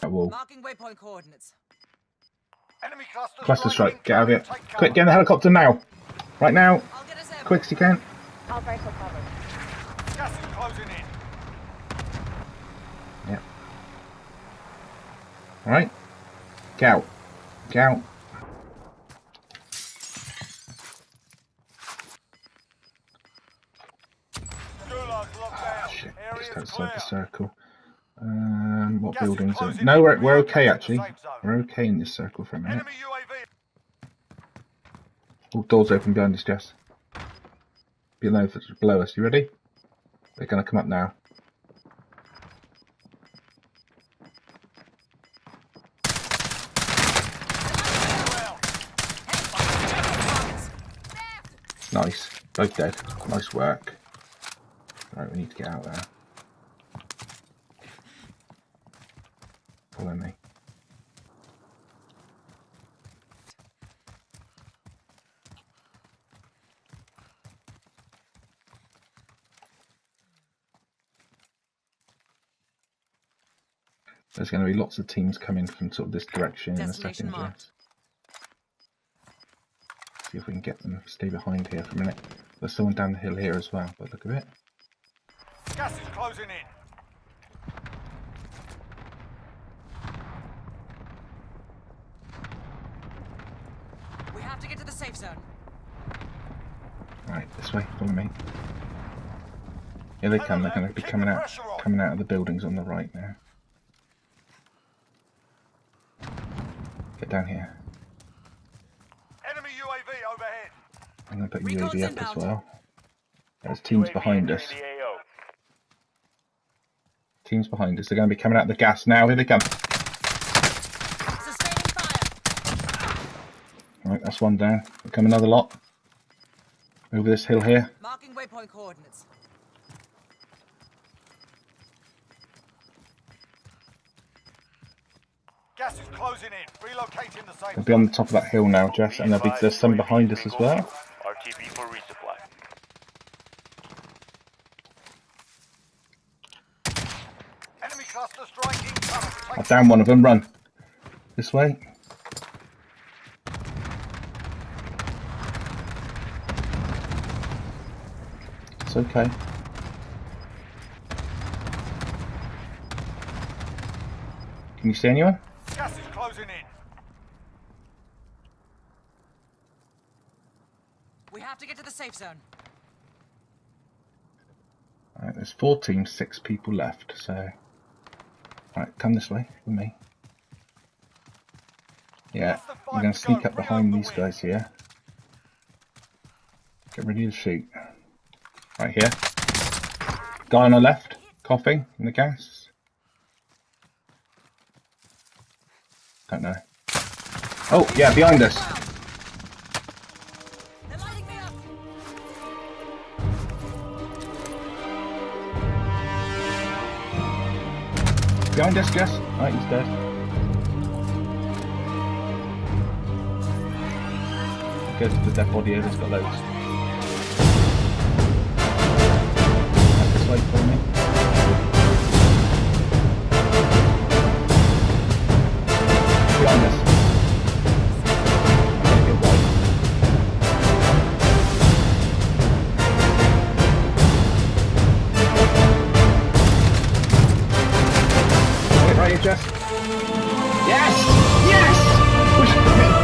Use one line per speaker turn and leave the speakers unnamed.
that wall.
Marking waypoint coordinates.
Enemy cluster,
Cluster strike. Get out of here. Quick, get in the helicopter now. Right now.
I'll get us in.
Quick as you can.
I'll break for cover.
Gas is closing in.
Yeah. Alright. Get out. Get out.
Gulag locked ah, down.
Shit, just outside the circle. Um, what
Gas is
buildings are... No, we're, we're okay
Relocate to the
actually. We're okay in this circle for a minute. All doors open behind us, Jess. Below, below us. You ready? They're going to come up now. Nice. Both dead. Nice work. Right, we need to get out there. Follow me. There's going to be lots of teams coming from sort of this direction in a second.
marked.
See if we can get them. Stay behind here for a minute. There's someone down the hill here as well, but look at it.
gas is closing in.
We have to get to the safe zone.
Right, this way, follow me. Here they come, they're going to be coming out, coming out of the buildings on the right now. Get down here.
Enemy UAV overhead.
I'm going to put
Recon's
UAV up as well. There's teams behind us. Teams behind us. They're going to be coming out of the gas now. Here they come. That's one down. Here come another lot. Over this hill here.
Marking waypoint coordinates.
Gas is closing in. Relocating the safe
They'll be on the top of that hill now, Jess, and there'll be there's some behind us as well.
RTB for resupply.
Enemy cluster strike incoming.
I
Take
down one of them. Run. This way. It's okay. Can you see anyone?
gas is closing in.
We have to get to the safe zone.
Alright, there's four teams, six people left, so. Alright, come this way with me. Yeah, I'm gonna sneak up behind these guys here. Get ready to shoot. Right here. Guy on the left, coughing in the gas. Don't know. Oh, yeah, behind us. Behind us, Jess. Right, he's dead. Go to the dead body it's got loads. This way for me. Behind us. Okay, good white. Get right here, Jess. Yes! Yes!